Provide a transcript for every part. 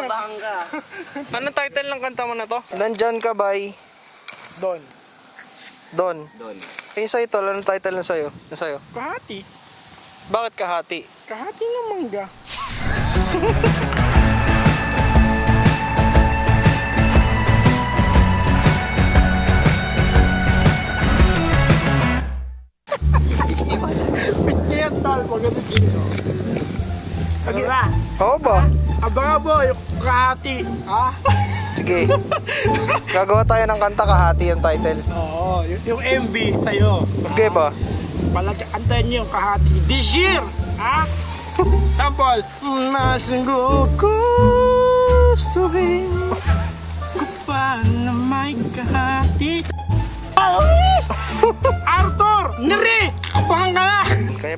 Kinakabahan ka. Anong title ng kanta mo na to? Nandyan ka, bay. Don. Don. Doon. Eh, sa'yo tol, anong title na sa'yo? Na sa'yo? Kahati. Bakit kahati? Kahati ng mangga. Miss niya yan, tol. Pag ganun dito. Ano ba? Oo ba? Yung kahati. Ah? Sige. Gagawa tayo ng kanta kahati yung title. Oo, yung, yung MV sa'yo. Okay ba? Palag antayin niyo yung kahati this year. Ha? Sample. Masunggo gustuhin ko pa na may kahati.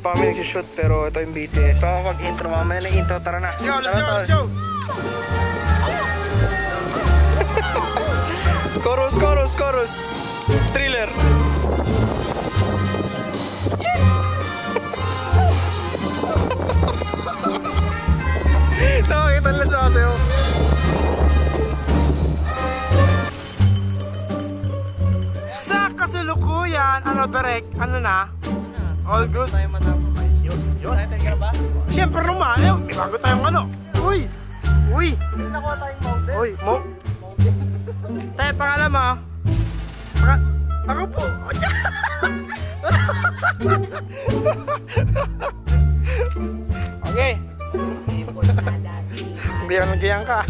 Pa kami nagsushoot pero ito yung BTS. Baka mag-intro, mamaya na intro, tara na. Let's go, let's go, let's go! Chorus, chorus, chorus. Thriller. Nakakita nila sa asayo. Sa kasalukuyan, ano Berek, ano na? All good? Ayos, yun. Siyempre naman, eh, may bago tayong ano. Uy! Uy! Nakuha tayong mountain. Uy, mo? Tayo, pangalan mo? Paka... Ako po. okay. Nagyayang ka.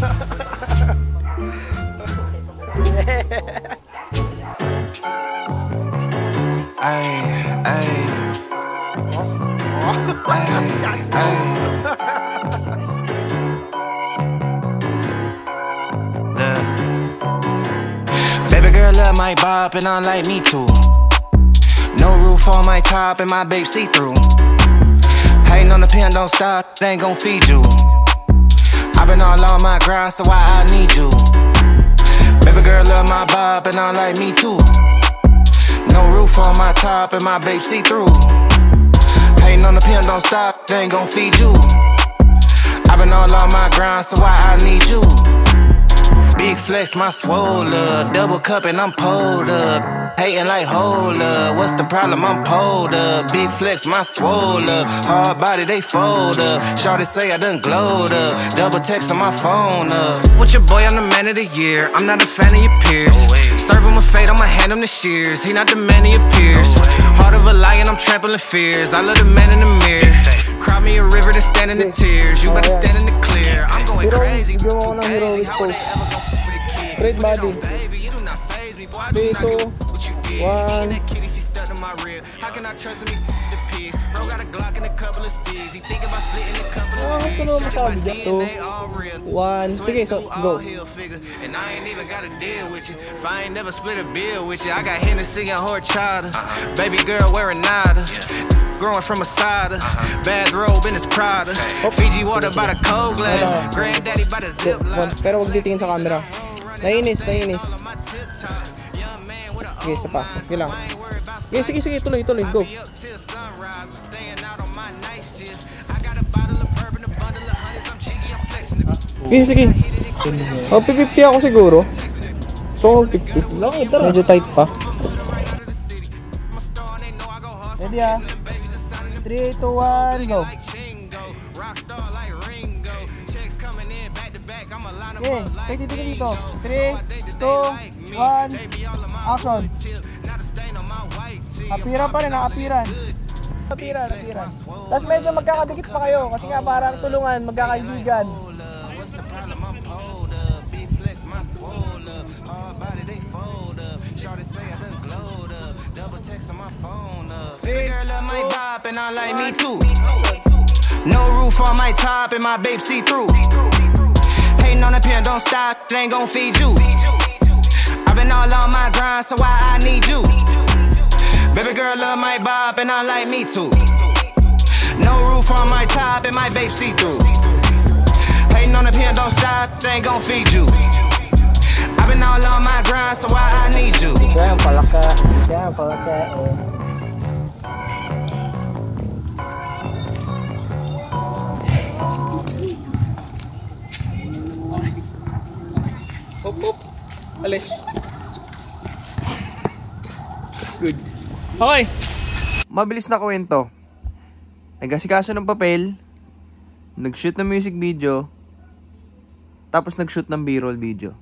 Ay, ay. Look. Baby girl love my bop and I like me too. No roof on my top and my babe see through. Hating on the pen, don't stop, they ain't gon' feed you. i been all on my grind, so why I need you? Baby girl love my bop and I like me too. No roof on my top and my babe see through. Hating on the pen, don't stop, they ain't gon' feed you. i been all on my grind, so why I need you? Big flex, my swole up. Double cup and I'm pulled up. Hating like hold up. What's the problem? I'm pulled up. Big flex, my swole up. Hard body, they fold up. Shorty say I done glowed up. Double text on my phone up. With your boy, I'm the man of the year. I'm not a fan of your peers. Serve him a fate, I'ma hand him the shears. He not the man he appears. Heart of a lion, I'm trampling fears. I love the man in the mirror. Cry me a river to stand in the tears. You better stand in the clear. I'm going Hero, crazy. video mo ako ng hero with How would post. they ever go with a kid? Great body. On, baby, you do me, boy. I do not a two, what you did. one. And that kitty, she stuck to my rib. How can I trust him? The pigs. Bro got a Glock and a couple of C's. He think about splitting a couple of gusto wigs. mo Shawty, masabi my dyan? Two, one. Sige, so, go. figure. And I ain't even got to deal with you. If I ain't never split a bill with you, I got Hennessy and horchata. Uh-huh. Baby girl wearing nada. Growing from a cider. Uh-huh. Bathrobe in his Prada. Fiji water by the cold glass. Granddaddy by the zip line. Wag- Pero huwag titingin sa camera. Nainis, nainis. Sige, isa pa. Sige lang. Sige, sige, sige. Tuloy, tuloy. Go. Sige, sige. Oh, 50 ako siguro. So, 50. Lang, tara. Medyo tight pa. Ready ah. 3, 2, 1, go. Okay, kayo dito dito. 3, 2, 1, action. Apiran pa rin, apiran. Apiran, apiran. Tapos medyo magkakadikit pa kayo kasi nga parang tulungan, magkakaibigan. And I like me too. No roof on my top and my babe see through. Hating on the pen, don't stop, it ain't gon' feed you. i been all on my grind, so why I need you? Baby girl love my bop and I like me too. No roof on my top and my babe see through. Hating on the pen, don't stop, it ain't gon' feed you. i been all on my grind, so why I need you? Diyan pala ka. Diyan pala ka. Eh. alis. Goods. Okay. Mabilis na kwento. Nagasikaso ng papel, nag-shoot ng music video, tapos nag-shoot ng B-roll video.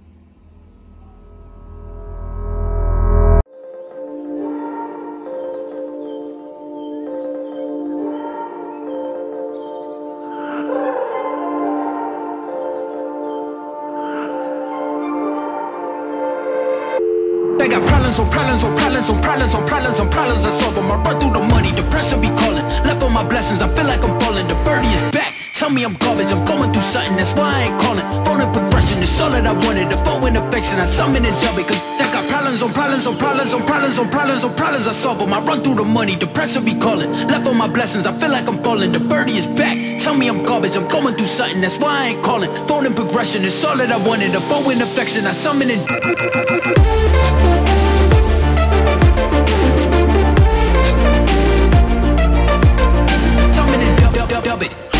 Problems on problems on problems on problems on problems on problems I solve them. I run through the money, the pressure be calling. Left on my blessings, I feel like I'm falling. The birdie is back. Tell me I'm garbage, I'm going through something, that's why I ain't calling. Phone and progression is all that I wanted. The phone and affection, I summon and dub it. Cause I got problems on problems on problems on problems on problems on problems I solve them. I run through the money, the pressure be calling. Left on my blessings, I feel like I'm falling. The birdie is back. Tell me I'm garbage, I'm going through something, that's why I ain't calling. Phone and progression is all that I wanted. The phone and affection, I summon and Bobby.